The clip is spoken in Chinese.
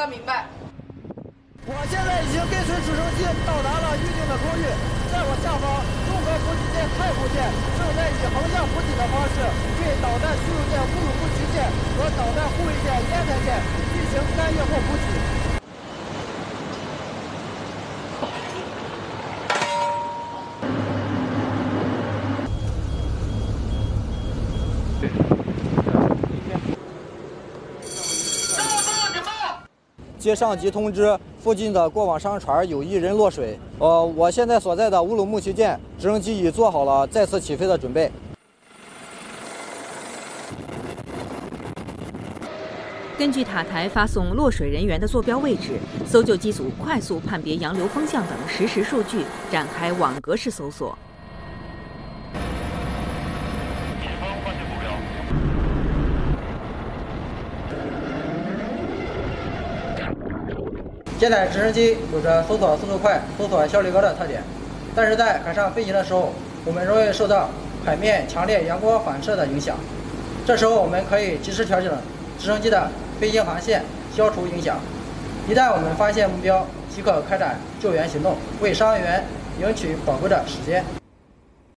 他明白，我现在已经跟随直升机到达了预定的空域，在我下方，综合补给舰太湖舰正在以横向补给的方式对导弹驱逐舰乌鲁木齐舰和导弹护卫舰烟台舰进行干越或补给。接上级通知，附近的过往商船有一人落水。呃，我现在所在的乌鲁木齐舰直升机已做好了再次起飞的准备。根据塔台发送落水人员的坐标位置，搜救机组快速判别洋流风向等实时数据，展开网格式搜索。现在直升机有着搜索速度快、搜索效率高的特点，但是在海上飞行的时候，我们容易受到海面强烈阳光反射的影响。这时候我们可以及时调整直升机的飞行航线，消除影响。一旦我们发现目标，即可开展救援行动，为伤员赢取宝贵的时间。